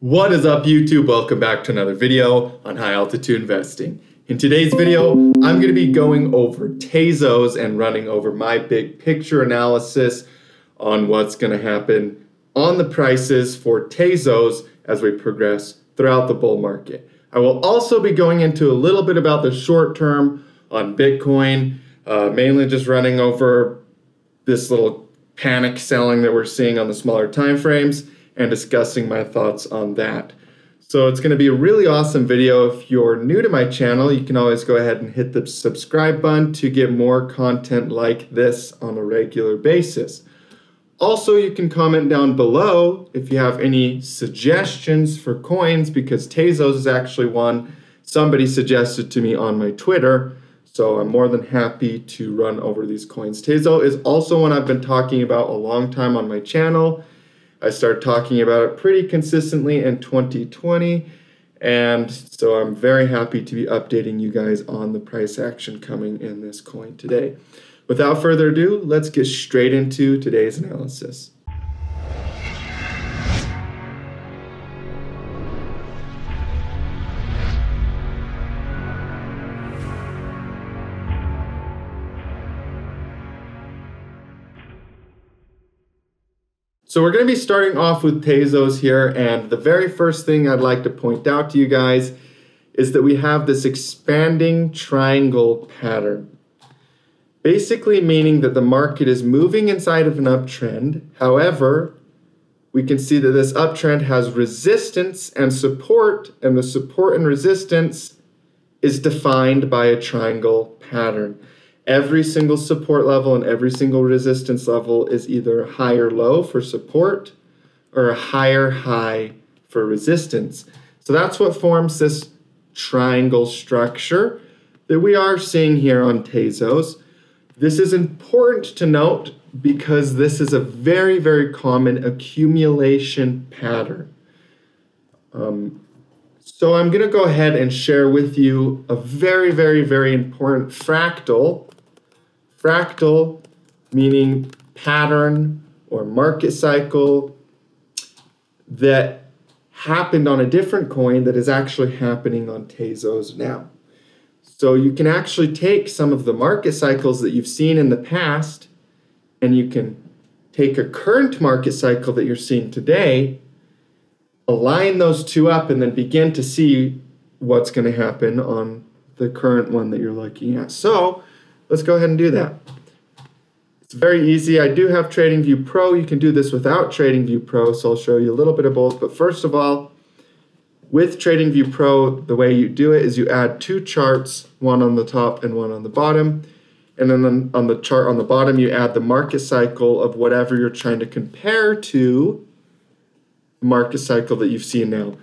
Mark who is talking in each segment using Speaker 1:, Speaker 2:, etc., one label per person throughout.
Speaker 1: What is up YouTube? Welcome back to another video on high altitude investing. In today's video, I'm going to be going over Tezos and running over my big picture analysis on what's going to happen on the prices for Tezos as we progress throughout the bull market. I will also be going into a little bit about the short term on Bitcoin, uh, mainly just running over this little panic selling that we're seeing on the smaller time frames and discussing my thoughts on that. So it's going to be a really awesome video. If you're new to my channel, you can always go ahead and hit the subscribe button to get more content like this on a regular basis. Also, you can comment down below if you have any suggestions for coins because Tezos is actually one somebody suggested to me on my Twitter. So I'm more than happy to run over these coins. Tezo is also one I've been talking about a long time on my channel. I started talking about it pretty consistently in 2020. And so I'm very happy to be updating you guys on the price action coming in this coin today. Without further ado, let's get straight into today's analysis. So we're going to be starting off with Tezos here, and the very first thing I'd like to point out to you guys is that we have this expanding triangle pattern. Basically meaning that the market is moving inside of an uptrend. However, we can see that this uptrend has resistance and support, and the support and resistance is defined by a triangle pattern every single support level and every single resistance level is either a higher low for support or a higher high for resistance. So that's what forms this triangle structure that we are seeing here on Tezos. This is important to note because this is a very, very common accumulation pattern. Um, so I'm going to go ahead and share with you a very, very, very important fractal fractal, meaning pattern or market cycle that happened on a different coin that is actually happening on Tezos now. So you can actually take some of the market cycles that you've seen in the past and you can take a current market cycle that you're seeing today, align those two up, and then begin to see what's going to happen on the current one that you're looking at. So Let's go ahead and do that. It's very easy. I do have TradingView Pro. You can do this without TradingView Pro, so I'll show you a little bit of both. But first of all, with TradingView Pro, the way you do it is you add two charts, one on the top and one on the bottom. And then on the chart on the bottom, you add the market cycle of whatever you're trying to compare to market cycle that you've seen now.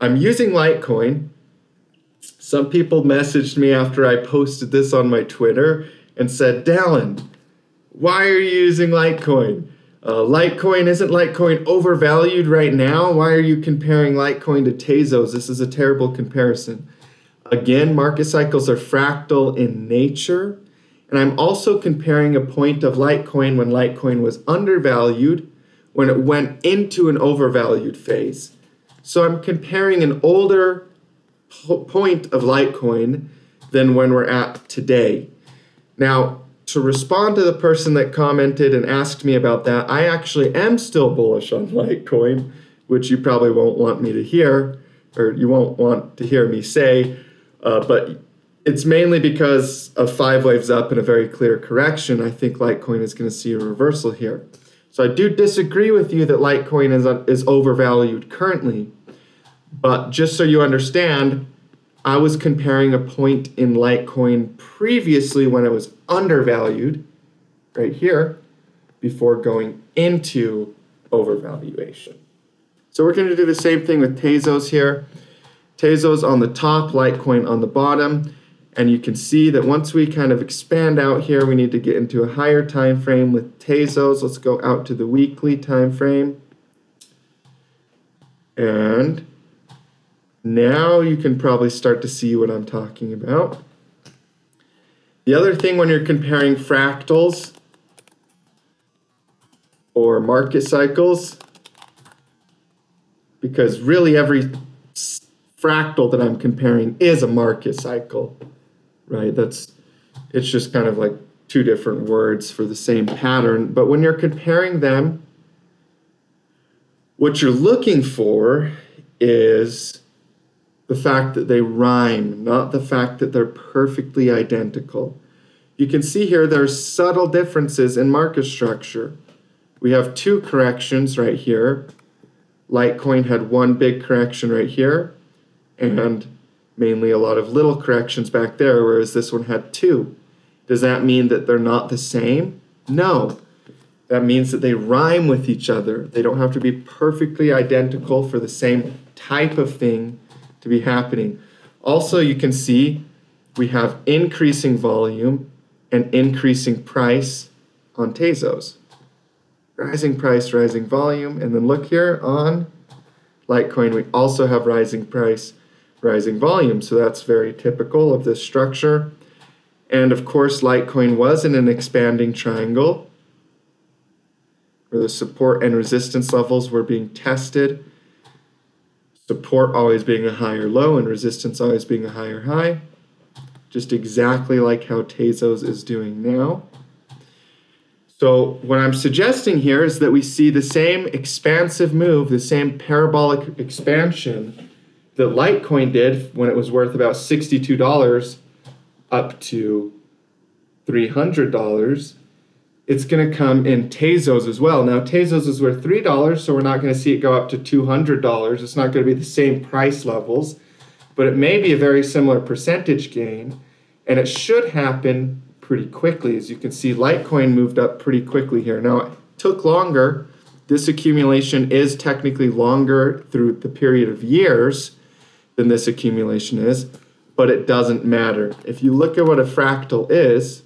Speaker 1: I'm using Litecoin some people messaged me after I posted this on my Twitter and said, Dallin, why are you using Litecoin? Uh, Litecoin isn't Litecoin overvalued right now? Why are you comparing Litecoin to Tezos? This is a terrible comparison. Again, market cycles are fractal in nature. And I'm also comparing a point of Litecoin when Litecoin was undervalued, when it went into an overvalued phase. So I'm comparing an older point of Litecoin than when we're at today. Now, to respond to the person that commented and asked me about that, I actually am still bullish on Litecoin, which you probably won't want me to hear, or you won't want to hear me say, uh, but it's mainly because of five waves up and a very clear correction. I think Litecoin is going to see a reversal here. So I do disagree with you that Litecoin is, is overvalued currently. But just so you understand, I was comparing a point in Litecoin previously when it was undervalued, right here, before going into overvaluation. So we're going to do the same thing with Tezos here. Tezos on the top, Litecoin on the bottom. And you can see that once we kind of expand out here, we need to get into a higher time frame with Tezos. Let's go out to the weekly time frame. And now you can probably start to see what I'm talking about. The other thing when you're comparing fractals or market cycles, because really every fractal that I'm comparing is a market cycle, right? That's it's just kind of like two different words for the same pattern. But when you're comparing them, what you're looking for is the fact that they rhyme, not the fact that they're perfectly identical. You can see here there's subtle differences in market structure. We have two corrections right here. Litecoin had one big correction right here, and mainly a lot of little corrections back there, whereas this one had two. Does that mean that they're not the same? No. That means that they rhyme with each other. They don't have to be perfectly identical for the same type of thing to be happening. Also, you can see we have increasing volume and increasing price on Tezos. Rising price, rising volume. And then look here on Litecoin, we also have rising price, rising volume. So that's very typical of this structure. And of course, Litecoin was in an expanding triangle where the support and resistance levels were being tested. Support always being a higher low and resistance always being a higher high. Just exactly like how Tezos is doing now. So, what I'm suggesting here is that we see the same expansive move, the same parabolic expansion that Litecoin did when it was worth about $62 up to $300, it's going to come in Tezos as well. Now, Tezos is worth $3, so we're not going to see it go up to $200. It's not going to be the same price levels, but it may be a very similar percentage gain, and it should happen pretty quickly. As you can see, Litecoin moved up pretty quickly here. Now, it took longer. This accumulation is technically longer through the period of years than this accumulation is but it doesn't matter. If you look at what a fractal is,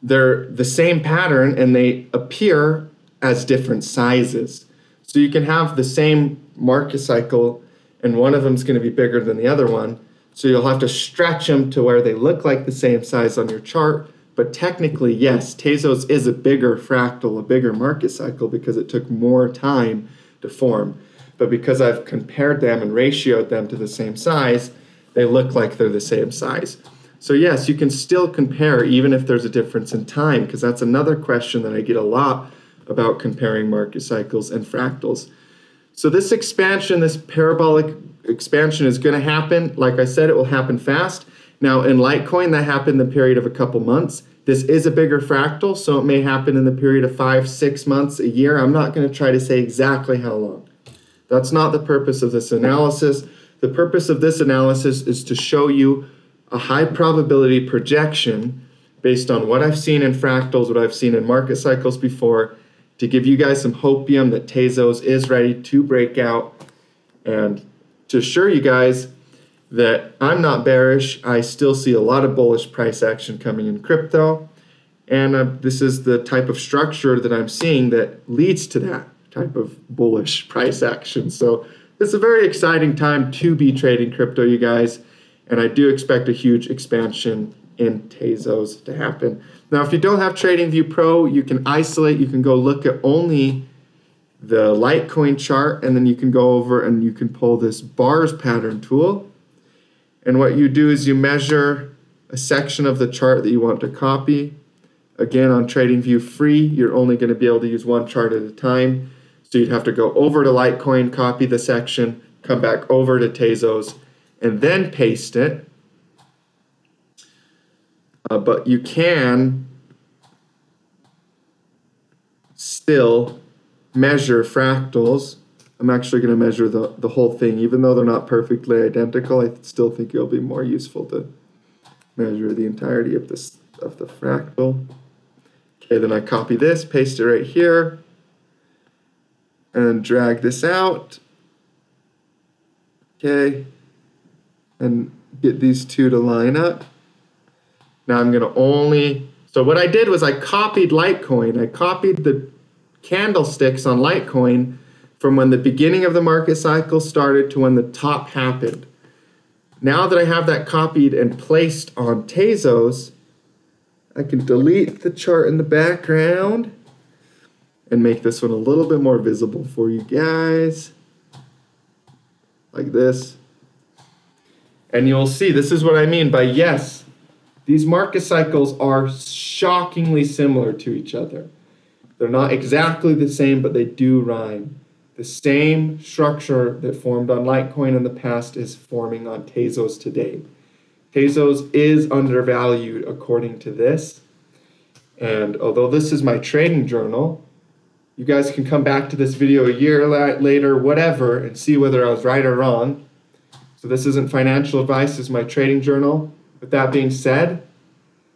Speaker 1: they're the same pattern and they appear as different sizes. So you can have the same market cycle and one of them is going to be bigger than the other one. So you'll have to stretch them to where they look like the same size on your chart. But technically, yes, Tezos is a bigger fractal, a bigger market cycle because it took more time to form but because I've compared them and ratioed them to the same size, they look like they're the same size. So yes, you can still compare even if there's a difference in time, because that's another question that I get a lot about comparing market cycles and fractals. So this expansion, this parabolic expansion is going to happen. Like I said, it will happen fast. Now in Litecoin, that happened in the period of a couple months. This is a bigger fractal, so it may happen in the period of five, six months, a year. I'm not going to try to say exactly how long. That's not the purpose of this analysis. The purpose of this analysis is to show you a high probability projection based on what I've seen in fractals, what I've seen in market cycles before, to give you guys some hopium that Tezos is ready to break out and to assure you guys that I'm not bearish. I still see a lot of bullish price action coming in crypto. And uh, this is the type of structure that I'm seeing that leads to that type of bullish price action. So it's a very exciting time to be trading crypto, you guys. And I do expect a huge expansion in Tezos to happen. Now, if you don't have TradingView Pro, you can isolate, you can go look at only the Litecoin chart, and then you can go over and you can pull this bars pattern tool. And what you do is you measure a section of the chart that you want to copy. Again, on TradingView free, you're only going to be able to use one chart at a time. So you'd have to go over to Litecoin, copy the section, come back over to Tezos, and then paste it. Uh, but you can still measure fractals. I'm actually going to measure the, the whole thing. Even though they're not perfectly identical, I still think it'll be more useful to measure the entirety of this of the fractal. Okay, then I copy this, paste it right here and drag this out. Okay, and get these two to line up. Now I'm gonna only, so what I did was I copied Litecoin. I copied the candlesticks on Litecoin from when the beginning of the market cycle started to when the top happened. Now that I have that copied and placed on Tezos, I can delete the chart in the background and make this one a little bit more visible for you guys. Like this. And you'll see, this is what I mean by yes, these market cycles are shockingly similar to each other. They're not exactly the same, but they do rhyme. The same structure that formed on Litecoin in the past is forming on Tezos today. Tezos is undervalued according to this. And although this is my trading journal, you guys can come back to this video a year later, whatever, and see whether I was right or wrong. So this isn't financial advice, this is my trading journal. With that being said,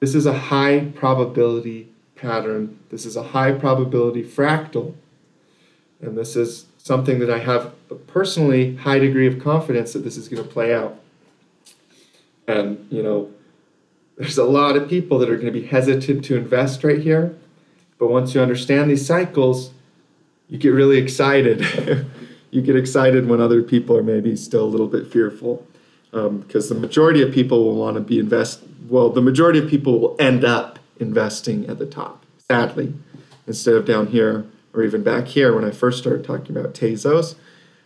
Speaker 1: this is a high probability pattern. This is a high probability fractal. And this is something that I have a personally high degree of confidence that this is going to play out. And, you know, there's a lot of people that are going to be hesitant to invest right here. But once you understand these cycles, you get really excited. you get excited when other people are maybe still a little bit fearful because um, the majority of people will want to be invest. Well, the majority of people will end up investing at the top, sadly, instead of down here or even back here when I first started talking about Tezos,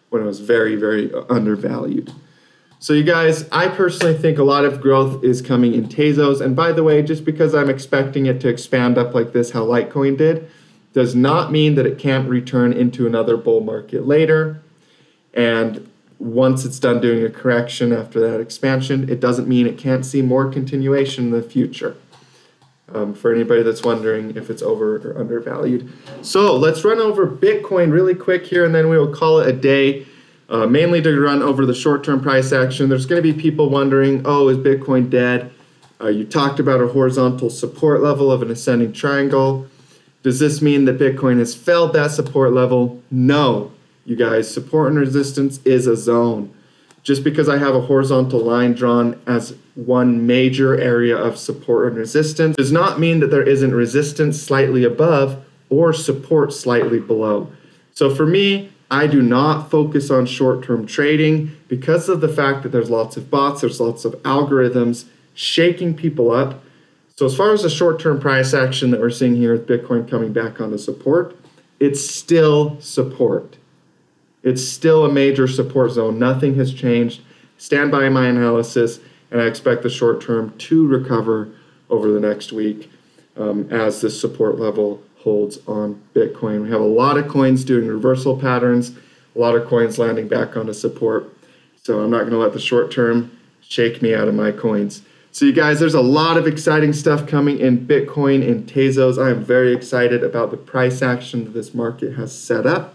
Speaker 1: when it was very, very undervalued. So, you guys, I personally think a lot of growth is coming in Tezos. And by the way, just because I'm expecting it to expand up like this, how Litecoin did, does not mean that it can't return into another bull market later. And once it's done doing a correction after that expansion, it doesn't mean it can't see more continuation in the future. Um, for anybody that's wondering if it's over or undervalued. So let's run over Bitcoin really quick here and then we will call it a day. Uh, mainly to run over the short term price action. There's going to be people wondering oh, is Bitcoin dead? Uh, you talked about a horizontal support level of an ascending triangle. Does this mean that Bitcoin has failed that support level? No you guys. Support and resistance is a zone. Just because I have a horizontal line drawn as one major area of support and resistance does not mean that there isn't resistance slightly above or support slightly below. So for me, I do not focus on short term trading because of the fact that there's lots of bots, there's lots of algorithms shaking people up. So, as far as the short term price action that we're seeing here with Bitcoin coming back onto support, it's still support. It's still a major support zone. Nothing has changed. Stand by my analysis, and I expect the short term to recover over the next week um, as this support level holds on Bitcoin. We have a lot of coins doing reversal patterns, a lot of coins landing back onto support. So I'm not going to let the short term shake me out of my coins. So, you guys, there's a lot of exciting stuff coming in Bitcoin and Tezos. I am very excited about the price action that this market has set up.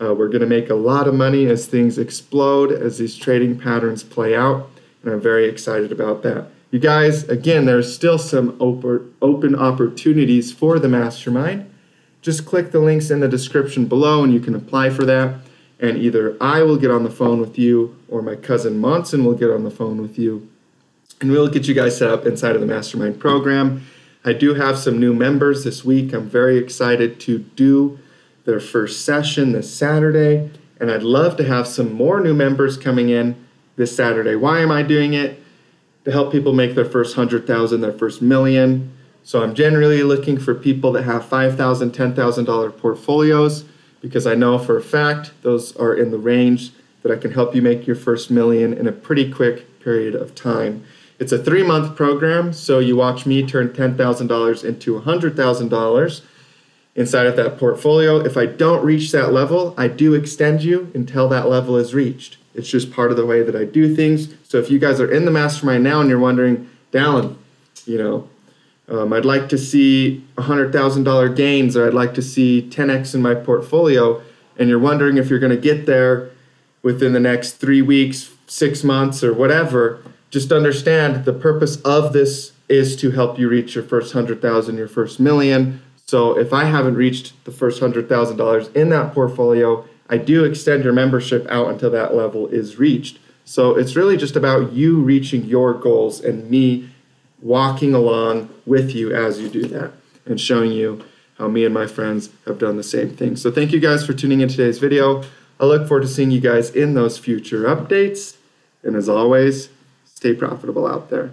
Speaker 1: Uh, we're going to make a lot of money as things explode, as these trading patterns play out, and I'm very excited about that. You guys, again, there's still some open, opportunities for the mastermind. Just click the links in the description below and you can apply for that. And either I will get on the phone with you or my cousin Monson will get on the phone with you. And we'll get you guys set up inside of the mastermind program. I do have some new members this week. I'm very excited to do their first session this Saturday, and I'd love to have some more new members coming in this Saturday. Why am I doing it? To help people make their first 100,000, their first million. So I'm generally looking for people that have $5,000, $10,000 portfolios because I know for a fact those are in the range that I can help you make your first million in a pretty quick period of time. It's a three month program, so you watch me turn $10,000 into $100,000 inside of that portfolio. If I don't reach that level, I do extend you until that level is reached. It's just part of the way that I do things. So if you guys are in the mastermind now and you're wondering, Dallin, you know, um, I'd like to see $100,000 gains or I'd like to see 10x in my portfolio, and you're wondering if you're going to get there within the next three weeks, six months, or whatever, just understand the purpose of this is to help you reach your first 100,000, your first million, so if I haven't reached the first $100,000 in that portfolio, I do extend your membership out until that level is reached. So it's really just about you reaching your goals and me walking along with you as you do that and showing you how me and my friends have done the same thing. So thank you guys for tuning in today's video. I look forward to seeing you guys in those future updates. And as always, stay profitable out there.